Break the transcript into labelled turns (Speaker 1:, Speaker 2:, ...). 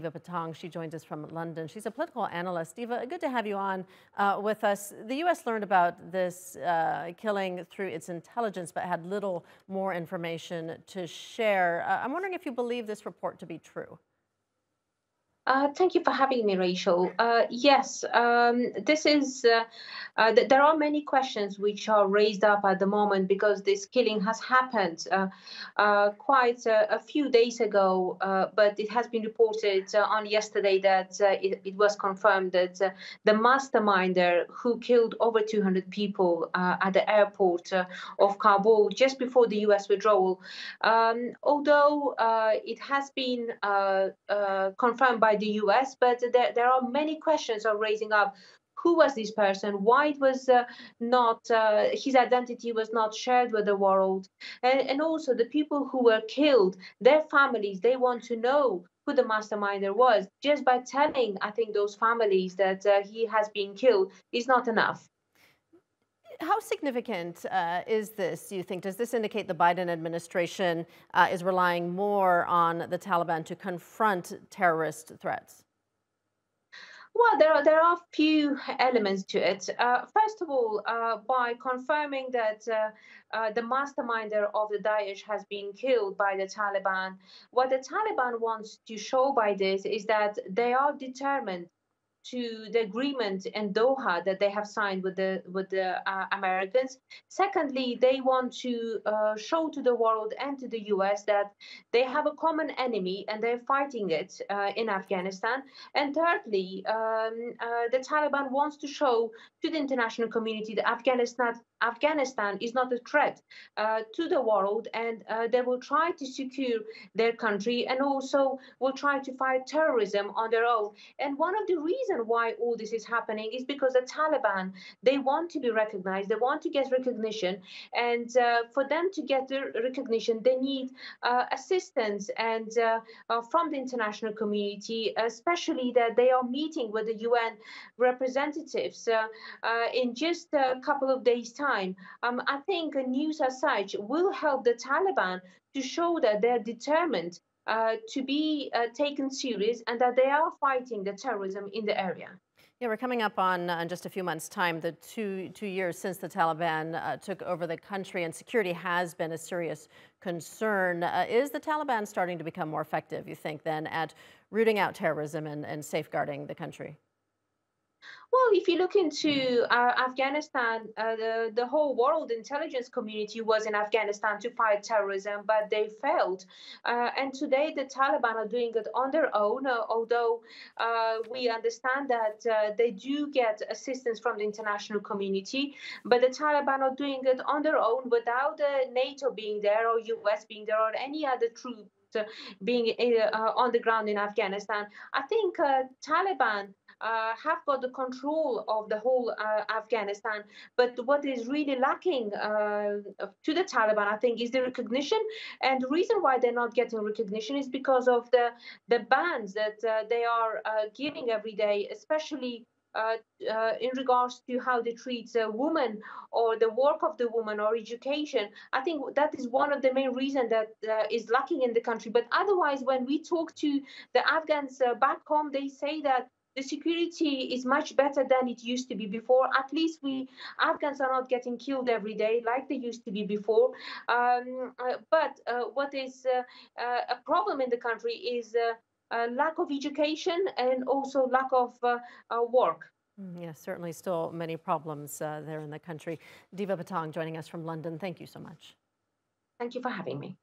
Speaker 1: Diva Patang. She joins us from London. She's a political analyst. Diva, good to have you on uh, with us. The U.S. learned about this uh, killing through its intelligence, but had little more information to share. Uh, I'm wondering if you believe this report to be true.
Speaker 2: Uh, thank you for having me, Rachel. Uh, yes, um, this is. Uh, uh th there are many questions which are raised up at the moment because this killing has happened uh, uh, quite a, a, few days ago, but it has been reported on yesterday that it, it, was confirmed that the masterminder who killed over 200 people at the airport of Kabul just before the U.S. withdrawal, um, although it has been confirmed by the US, but there, there are many questions are raising up. Who was this person? Why it was uh, not uh, his identity was not shared with the world, and, and also the people who were killed, their families, they want to know who the masterminder was. Just by telling, I think those families that uh, he has been killed is not enough
Speaker 1: how significant uh, is this, do you think? Does this indicate the Biden administration uh, is relying more on the Taliban to confront terrorist threats?
Speaker 2: Well, there are there are few elements to it. Uh, first of all, uh, by confirming that uh, uh the masterminder of the Daesh has been killed by the Taliban, what the Taliban wants to show by this is that they are determined to the agreement in Doha that they have signed with the with the uh, Americans. Secondly, they want to uh, show to the world and to the U.S. that they have a common enemy and they're fighting it uh, in Afghanistan. And thirdly, um, uh, the Taliban wants to show to the international community that Afghanistan Afghanistan is not a threat uh, to the world, and uh, they will try to secure their country and also will try to fight terrorism on their own. And one of the reasons why all this is happening is because the Taliban they want to be recognized, they want to get recognition, and uh, for them to get the recognition, they need uh, assistance and uh, uh, from the international community, especially that they are meeting with the UN representatives in just a couple of days' time time, um, I think news as such will help the Taliban to show that they're determined uh, to be uh, taken serious and that they are fighting the terrorism in the area.
Speaker 1: Yeah, we're coming up on uh, in just a few months' time, the two two years since the Taliban uh, took over the country, and security has been a serious concern. Uh, is the Taliban starting to become more effective, you think, then at rooting out terrorism and, and safeguarding the country?
Speaker 2: Well, if you look into uh, Afghanistan, uh, the, the whole world intelligence community was in Afghanistan to fight terrorism, but they failed. Uh, and today the Taliban are doing it on their own, uh, although uh, we understand that uh, they do get assistance from the international community. But the Taliban are doing it on their own without NATO being there or US being there or any other troop being uh, on the ground in Afghanistan. I think uh, Taliban uh, have got the control of the whole uh, Afghanistan. But what is really lacking uh, to the Taliban, I think, is the recognition. And the reason why they're not getting recognition is because of the the bans that uh, they are giving every day, especially uh, uh, in regards to how they treat a woman or the work of the woman or education. I think that is one of the main reasons that uh, is lacking in the country. But otherwise, when we talk to the Afghans uh, back home, they say that the security is much better than it used to be before. At least we Afghans are not getting killed every day like they used to be before. Um, uh, but uh, what is a problem in the country is uh, lack of education and also lack of uh, uh, work.
Speaker 1: Mm, yes, certainly still many problems uh, there in the country. Diva Patang joining us from London. Thank you so much.
Speaker 2: Thank you for having me.